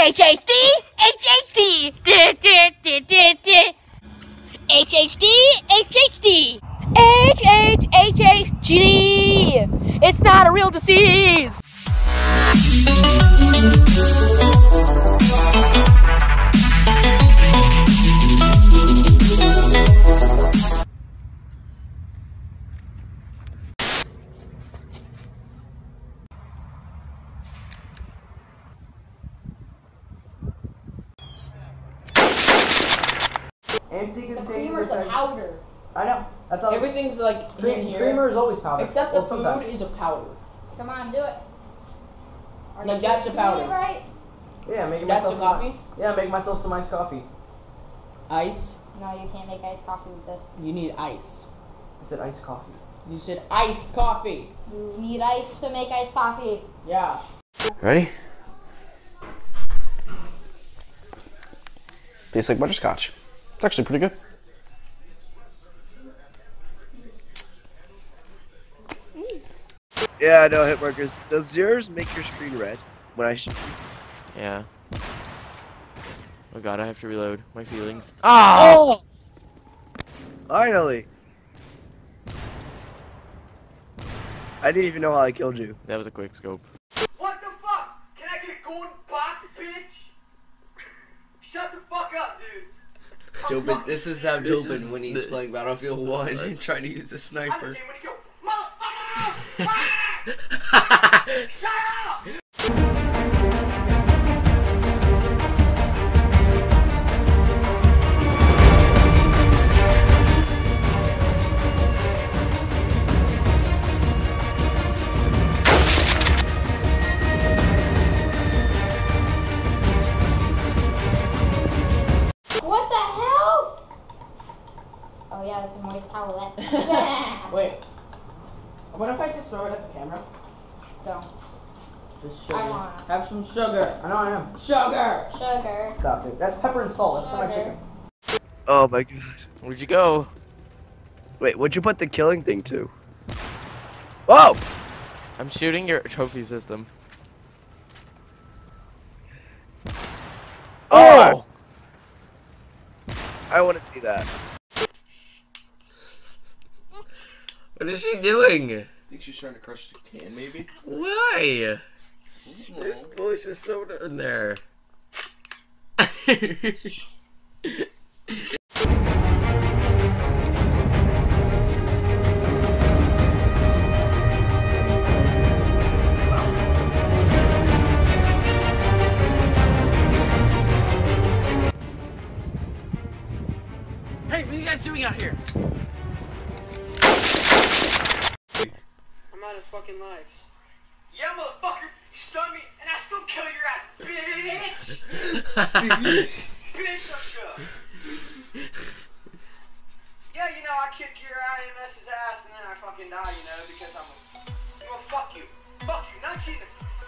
HHD, HHD. HHD, HHD, HHHHD. It's not a real disease. Empty The contains creamer's a powder. I know. That's all. Everything's like Cream, in here. creamer is always powder. Except the Well, sometimes. food is a powder. Come on, do it. Are No, you that's a you're powder. Right? Yeah, making That's myself the coffee? Yeah, make myself some iced coffee. Ice. No, you can't make iced coffee with this. You need ice. I said iced coffee. You said iced coffee. You need ice to make iced coffee. Yeah. Ready? Tastes like butterscotch. It's actually pretty good. Yeah, I know, Hitmarkers. Does yours make your screen red when I shoot? Yeah. Oh god, I have to reload my feelings. Ah! Oh! Finally! I didn't even know how I killed you. That was a quick scope. What the fuck? Can I get a golden box, bitch? Shut the fuck up, dude. I'm Jobin, fucking this is how This Jobin is when he's the- playing Battlefield 1 and trying to use a I'm sniper. the game when you go, motherfucker! Shut up! That's a moist towel. Wait. What if I just throw it at the camera? Don't. Just I wanna. Have some sugar. I know I am. Sugar. Sugar. Stop it. That's pepper and salt. That's for my Sugar. chicken. Oh my god. Where'd you go? Wait, what'd you put the killing thing to? Oh! I'm shooting your trophy system. Oh! oh! I want to see that. What is she doing? I think she's trying to crush the can, maybe? Why? There's delicious soda in there. hey, what are you guys doing out here? Out of fucking life. Yeah, motherfucker! You stunned me, and I still kill your ass, bitch! bitch, let's go! Yeah, you know, I kick your IMS's ass, and then I fucking die, you know, because I'm a... You know, fuck you. Fuck you, 19...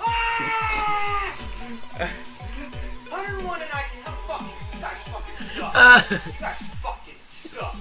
Ah! 101 to 19, oh, fuck you. You guys fucking suck. You guys fucking suck.